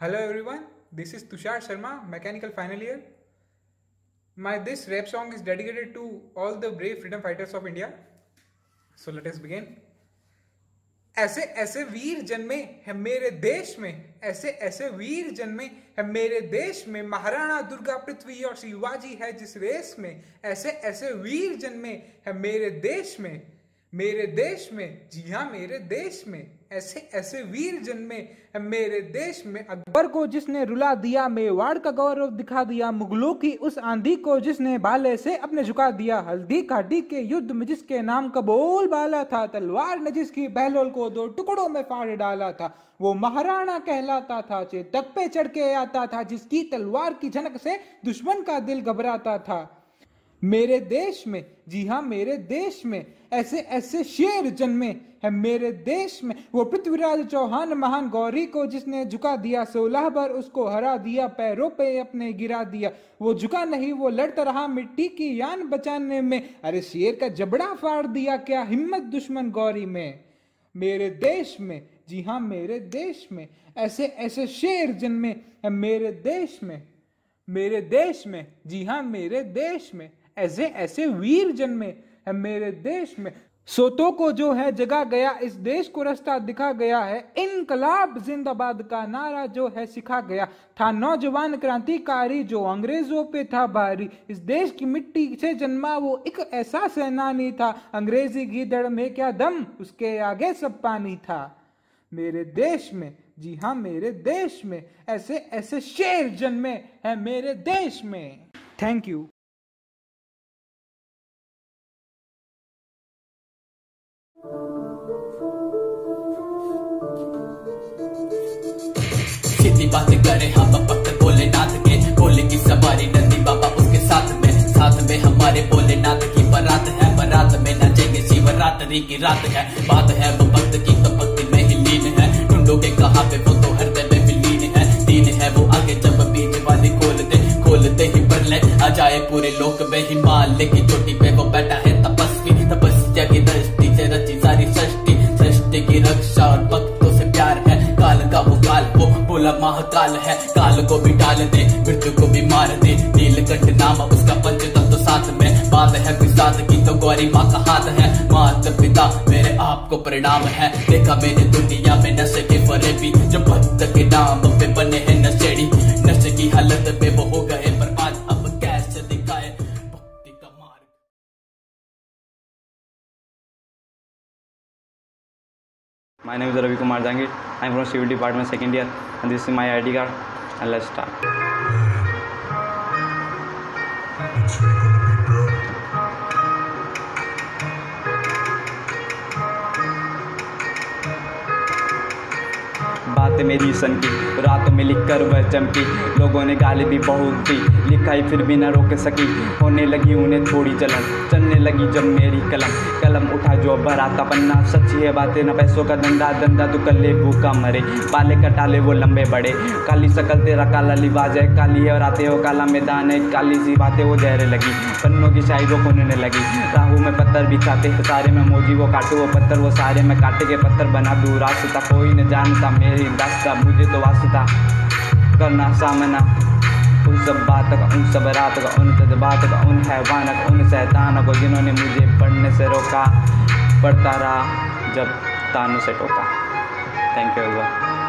Hello everyone this is Tushar Sharma mechanical final year my this rap song is dedicated to all the brave freedom fighters of India so let us begin ऐसे ऐसे वीर जन्मे है मेरे देश में ऐसे ऐसे वीर जन्मे है मेरे देश में महाराणा दुर्गा पृथ्वी और शिवाजी है जिस रेस में ऐसे ऐसे वीर जन्मे है मेरे देश में मेरे देश में जी हाँ मेरे देश में ऐसे ऐसे वीर जन्मे मेरे देश में अकबर को जिसने रुला दिया मेवाड़ का गौरव दिखा दिया मुगलों की उस आंधी को जिसने बाले से अपने झुका दिया हल्दी घाटी के युद्ध में जिसके नाम का बोल बाला था तलवार ने जिसकी बहलोल को दो टुकड़ों में फाड़ डाला था वो महाराणा कहलाता था चेतक पे चढ़ के आता था जिसकी तलवार की झनक से दुश्मन का दिल घबराता था मेरे देश में जी हाँ मेरे देश में ऐसे ऐसे शेर जन्मे है मेरे देश में वो पृथ्वीराज चौहान महान गौरी को जिसने झुका दिया सोलह बार उसको हरा दिया पैरों पे अपने गिरा दिया वो झुका नहीं वो लड़ता रहा मिट्टी की यान बचाने में अरे शेर का जबड़ा फाड़ दिया क्या हिम्मत दुश्मन गौरी में मेरे देश में जी हाँ मेरे देश में ऐसे ऐसे शेर जन्मे है मेरे देश में मेरे देश में जी हाँ मेरे देश में ऐसे ऐसे वीर जन्मे है मेरे देश में सोतों को जो है जगा गया इस देश को रास्ता दिखा गया है इनकलाब जिंदाबाद का नारा जो है सिखा गया था नौजवान क्रांतिकारी जो अंग्रेजों पे था भारी इस देश की मिट्टी से जन्मा वो एक ऐसा सेनानी था अंग्रेजी गीदड़ में क्या दम उसके आगे सब पानी था मेरे देश में जी हाँ मेरे देश में ऐसे ऐसे शेर जन्मे है मेरे देश में थैंक यू सीधी बातें करें हम हाँ, तो के की सवारी नंदी बाबा उसके साथ में साथ में हमारे की है में नचेंगे शिवरात्रि की रात है बात है वो भक्त की तो भक्ति में ही लीन है के कहा पे वो तो हृदय में भी लीन है तीन है वो आगे जब बीच वाली खोलते खोलते ही पर ले आ जाए पूरे लोक में हिमालय की चोटी पे वो बैठा है तपस्वी तप बोला महाकाल है काल को भी डाल दे मृत्यु को भी मार दे नीलकंठ नाम उसका पंच तत्व तो साथ में बात है विषाद की तो गौरी माँ का हाथ है मात पिता मेरे आपको परिणाम है देखा मेरी दुनिया में नशे के फरे भी जो भक्त के नाम पे बने हैं नशेड़ी नशे की हालत पे वो होगा My name is Ravi Kumar Jangir. I am from Civil Department, 2nd year, and this is my ID card. And let's start. रात मेरी सन की रात में लिख कर वह चमकी लोगों ने गाली भी बहुत दी लिखाई फिर भी ना रोक सकी होने लगी उन्हें थोड़ी जलन चलने लगी जब मेरी कलम कलम उठा जो भरा था पन्ना सच्ची है बातें ना पैसों का धंधा धंधा तो कल भूखा मरे पाले कटाले वो लंबे बड़े काली सकल तेरा काला लिबाज है काली है आते हो काला मैदान है काली सी बातें वो जहरे लगी पन्नों की शायरों वो खोने लगी राहू में पत्थर बिछाते सारे में मोजी वो काटे वो पत्थर वो सारे में काटे के पत्थर बना दूर रास्ता कोई न जानता मेरी रास्ता मुझे तो वास्ता करना सामना उन सब बात का उन सब रात का उन जज्बात का उन हैवान का उन शैतान को जिन्होंने मुझे पढ़ने से रोका पढ़ता रहा जब तानों से टोका थैंक यू